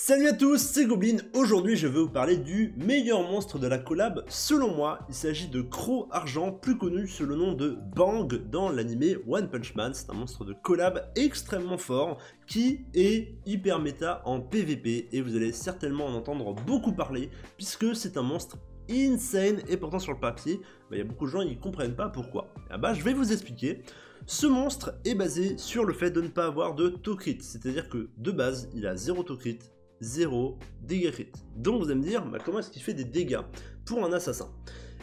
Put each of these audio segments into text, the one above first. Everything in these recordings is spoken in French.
Salut à tous, c'est Goblin. Aujourd'hui, je vais vous parler du meilleur monstre de la collab. Selon moi, il s'agit de Crow Argent, plus connu sous le nom de Bang dans l'anime One Punch Man. C'est un monstre de collab extrêmement fort qui est hyper méta en PvP et vous allez certainement en entendre beaucoup parler puisque c'est un monstre insane et pourtant sur le papier, bah, il y a beaucoup de gens qui ne comprennent pas pourquoi. Ah bah, je vais vous expliquer. Ce monstre est basé sur le fait de ne pas avoir de crit, c'est-à-dire que de base, il a 0 crit, 0 dégâts crit. Donc vous allez me dire, bah, comment est-ce qu'il fait des dégâts pour un assassin?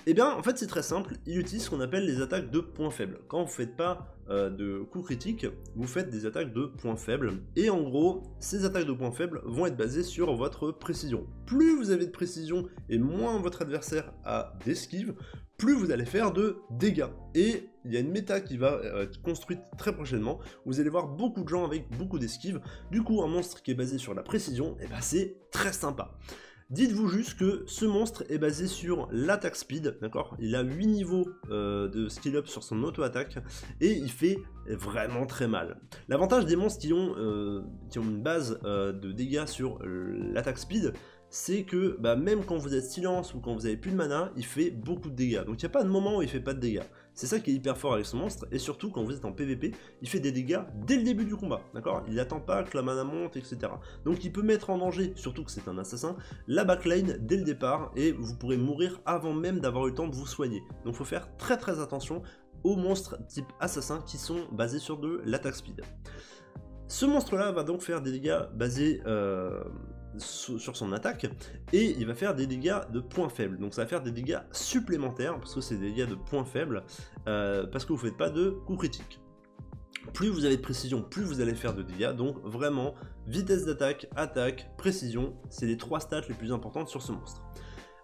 Eh bien, en fait, c'est très simple, il utilise ce qu'on appelle les attaques de points faibles. Quand vous ne faites pas euh, de coups critiques, vous faites des attaques de points faibles. Et en gros, ces attaques de points faibles vont être basées sur votre précision. Plus vous avez de précision et moins votre adversaire a d'esquive, plus vous allez faire de dégâts. Et il y a une méta qui va euh, être construite très prochainement. Vous allez voir beaucoup de gens avec beaucoup d'esquives. Du coup, un monstre qui est basé sur la précision, eh ben c'est très sympa. Dites-vous juste que ce monstre est basé sur l'attaque speed, d'accord? Il a 8 niveaux euh, de skill up sur son auto-attaque et il fait vraiment très mal. L'avantage des monstres qui ont, euh, qui ont une base de dégâts sur l'attaque speed, c'est que bah, même quand vous êtes silence ou quand vous avez plus de mana, il fait beaucoup de dégâts. Donc il n'y a pas de moment où il fait pas de dégâts. C'est ça qui est hyper fort avec ce monstre, et surtout quand vous êtes en PvP, il fait des dégâts dès le début du combat, d'accord? Il n'attend pas que la mana monte, etc. Donc il peut mettre en danger, surtout que c'est un assassin, la backlane dès le départ, et vous pourrez mourir avant même d'avoir eu le temps de vous soigner. Donc il faut faire très très attention aux monstres type assassin qui sont basés sur de l'attaque speed. Ce monstre-là va donc faire des dégâts basés euh, sur son attaque, et il va faire des dégâts de points faibles. Donc ça va faire des dégâts supplémentaires, parce que c'est des dégâts de points faibles, euh, parce que vous ne faites pas de coups critiques. Plus vous avez de précision, plus vous allez faire de dégâts, donc vraiment, vitesse d'attaque, attaque, précision, c'est les trois stats les plus importantes sur ce monstre.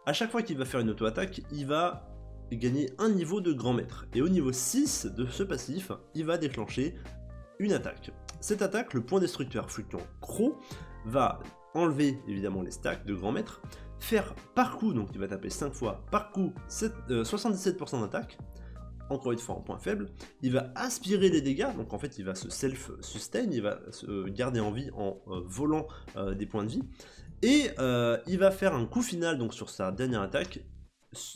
A chaque fois qu'il va faire une auto-attaque, il va gagner un niveau de grand maître. Et au niveau 6 de ce passif, il va déclencher une attaque. Cette attaque, le point destructeur fluctuant Croc, va enlever évidemment les stacks de grand maître, faire par coup, donc il va taper 5 fois par coup 77% euh, d'attaque, encore une fois en point faible, il va aspirer les dégâts, donc en fait il va se self-sustain, il va se garder en vie en euh, volant euh, des points de vie, et il va faire un coup final donc sur sa dernière attaque,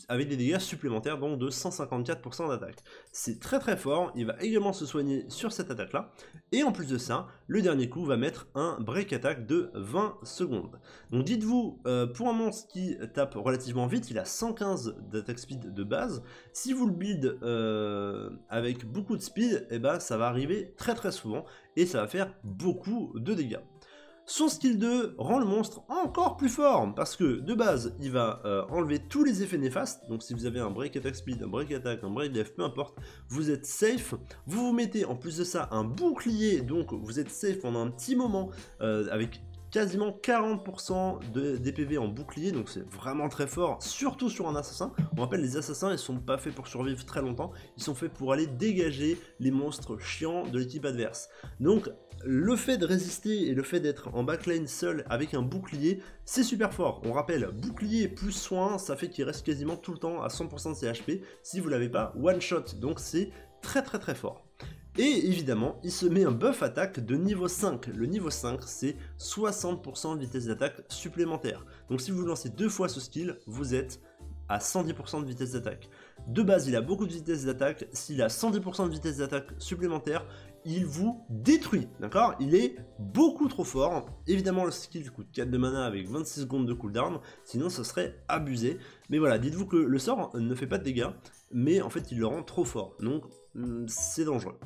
avec des dégâts supplémentaires donc de 154% d'attaque. C'est très très fort, il va également se soigner sur cette attaque là, et en plus de ça, le dernier coup va mettre un break attack de 20 secondes. Donc dites-vous, euh, pour un monstre qui tape relativement vite, il a 115 d'attaque speed de base, si vous le build euh, avec beaucoup de speed, eh ben, ça va arriver très très souvent, et ça va faire beaucoup de dégâts. Son skill 2 rend le monstre encore plus fort, parce que de base, il va euh, enlever tous les effets néfastes, donc si vous avez un break attack speed, un break attack, un break def, peu importe, vous êtes safe, vous vous mettez en plus de ça un bouclier, donc vous êtes safe pendant un petit moment, euh, avec quasiment 40% de DPV en bouclier, donc c'est vraiment très fort, surtout sur un assassin. On rappelle, les assassins, ils sont pas faits pour survivre très longtemps, ils sont faits pour aller dégager les monstres chiants de l'équipe adverse. Donc le fait de résister et le fait d'être en backlane seul avec un bouclier, c'est super fort. On rappelle, bouclier plus soin, ça fait qu'il reste quasiment tout le temps à 100% de ses si vous l'avez pas one shot. Donc c'est très très très fort. Et évidemment, il se met un buff attaque de niveau 5. Le niveau 5, c'est 60% de vitesse d'attaque supplémentaire. Donc si vous lancez deux fois ce skill, vous êtes à 110% de vitesse d'attaque. De base, il a beaucoup de vitesse d'attaque. S'il a 110% de vitesse d'attaque supplémentaire, il vous détruit, d'accord? Il est beaucoup trop fort. Évidemment, le skill coûte 4 de mana avec 26 secondes de cooldown, sinon ce serait abusé. Mais voilà, dites-vous que le sort ne fait pas de dégâts, mais en fait, il le rend trop fort, donc hmm, c'est dangereux.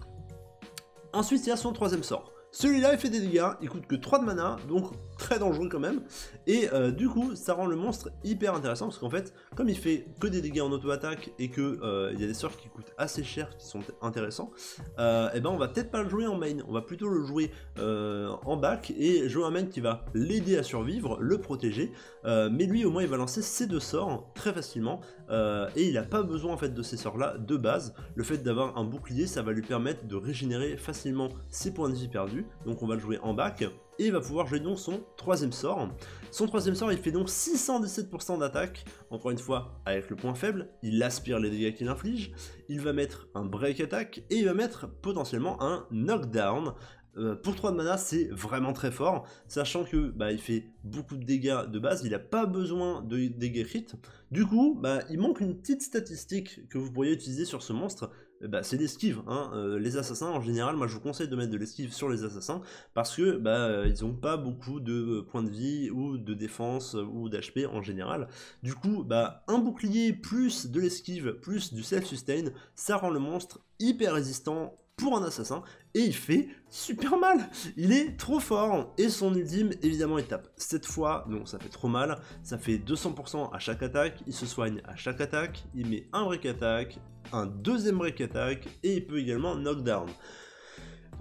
Ensuite, il y a son troisième sort. Celui-là, il fait des dégâts, il coûte que 3 de mana, donc très dangereux quand même. Et euh, du coup, ça rend le monstre hyper intéressant, parce qu'en fait, comme il fait que des dégâts en auto-attaque, et que euh, il y a des sorts qui coûtent assez cher, qui sont intéressants, et euh, eh ben on va peut-être pas le jouer en main, on va plutôt le jouer en back, et jouer un main qui va l'aider à survivre, le protéger, mais lui au moins il va lancer ses deux sorts très facilement, et il n'a pas besoin en fait de ces sorts-là de base. Le fait d'avoir un bouclier, ça va lui permettre de régénérer facilement ses points de vie perdus, donc on va le jouer en bac, et va pouvoir jouer donc son troisième sort. Son troisième sort, il fait donc 617% d'attaque, encore une fois, avec le point faible, il aspire les dégâts qu'il inflige, il va mettre un break attack, et il va mettre potentiellement un knockdown, euh, pour 3 de mana, c'est vraiment très fort, sachant que bah, il fait beaucoup de dégâts de base, il n'a pas besoin de dégâts crit. Du coup, bah, il manque une petite statistique que vous pourriez utiliser sur ce monstre, bah, c'est l'esquive. Hein. Euh, les assassins, en général, moi je vous conseille de mettre de l'esquive sur les assassins parce que bah, ils n'ont pas beaucoup de points de vie ou de défense ou d'HP en général. Du coup, bah, un bouclier plus de l'esquive plus du self-sustain, ça rend le monstre hyper résistant pour un assassin, et il fait super mal. Il est trop fort. Et son ultime, évidemment, il tape cette fois, donc ça fait trop mal, ça fait 200% à chaque attaque, il se soigne à chaque attaque, il met un break attack, un deuxième break attack, et il peut également knockdown.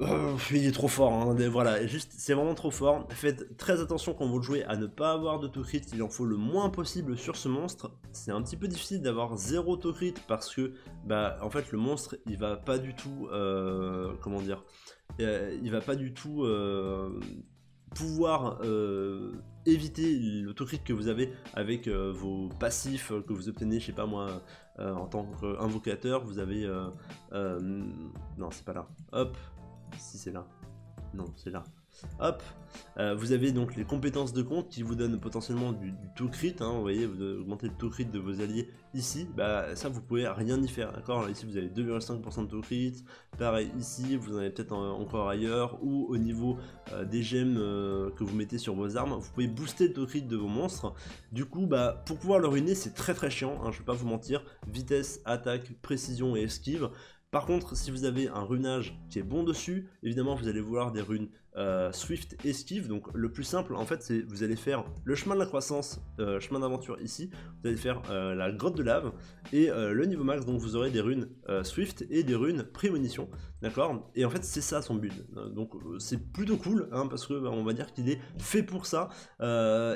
Euh, il est trop fort, hein. voilà, juste c'est vraiment trop fort. Faites très attention quand vous le jouez à ne pas avoir d'autocrit, il en faut le moins possible sur ce monstre. C'est un petit peu difficile d'avoir zéro autocrit parce que, bah, en fait, le monstre il va pas du tout, euh, comment dire, euh, il va pas du tout pouvoir éviter l'autocrit que vous avez avec vos passifs que vous obtenez, je sais pas moi, en tant qu'invocateur, vous avez... non, c'est pas là. Hop, si c'est là. Non, c'est là. Hop, euh, vous avez donc les compétences de compte qui vous donnent potentiellement du, taux crit, hein, vous voyez, vous augmentez le taux crit de vos alliés ici, bah ça vous pouvez rien y faire, d'accord? Ici vous avez 2,5% de taux crit, pareil ici, vous en avez peut-être encore ailleurs, ou au niveau euh, des gemmes euh, que vous mettez sur vos armes, vous pouvez booster le taux crit de vos monstres, du coup, bah pour pouvoir le ruiner, c'est très très chiant, hein, je vais pas vous mentir, vitesse, attaque, précision et esquive, par contre, si vous avez un runage qui est bon dessus, évidemment vous allez vouloir des runes euh, Swift Esquive. Donc le plus simple en fait c'est vous allez faire le chemin de la croissance, euh, chemin d'aventure ici, vous allez faire euh, la grotte de lave et le niveau max. Donc vous aurez des runes Swift et des runes prémonition, d'accord? Et en fait c'est ça son build. Donc c'est plutôt cool hein, parce que bah, on va dire qu'il est fait pour ça.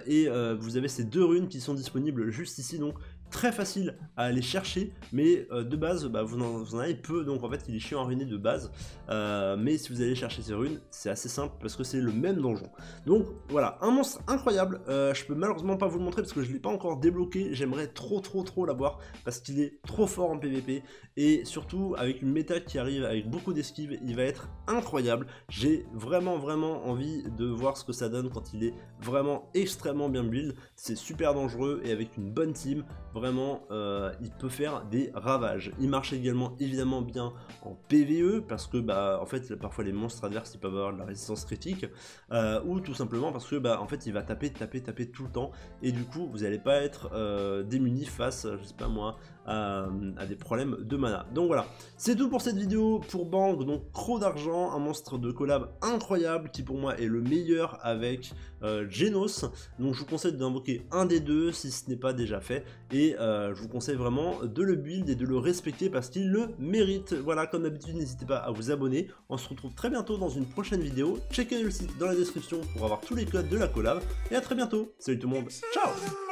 Et vous avez ces deux runes qui sont disponibles juste ici. Donc très facile à aller chercher, mais euh, de base, bah, vous, en, avez peu, donc en fait il est chiant à ruiner de base, euh, mais si vous allez chercher ces runes, c'est assez simple parce que c'est le même donjon. Donc voilà, un monstre incroyable, euh, je peux malheureusement pas vous le montrer parce que je l'ai pas encore débloqué, j'aimerais trop trop trop l'avoir parce qu'il est trop fort en PvP, et surtout avec une méta qui arrive avec beaucoup d'esquives, il va être incroyable, j'ai vraiment vraiment envie de voir ce que ça donne quand il est vraiment extrêmement bien build, c'est super dangereux et avec une bonne team, euh, il peut faire des ravages. Il marche également évidemment bien en PVE, parce que bah, en fait, parfois les monstres adverses ils peuvent avoir de la résistance critique, euh, ou tout simplement parce que bah, en fait, il va taper, taper, taper tout le temps, et du coup, vous n'allez pas être euh, démuni face, je sais pas moi, à, des problèmes de mana. Donc voilà, c'est tout pour cette vidéo pour Bang, donc Croc d'argent, un monstre de collab incroyable qui pour moi est le meilleur avec Genos. Donc je vous conseille d'invoquer un des deux si ce n'est pas déjà fait, euh, je vous conseille vraiment de le build et de le respecter parce qu'il le mérite. Voilà, comme d'habitude, n'hésitez pas à vous abonner. On se retrouve très bientôt dans une prochaine vidéo. Checkez le site dans la description pour avoir tous les codes de la collab. Et à très bientôt. Salut tout le monde. Ciao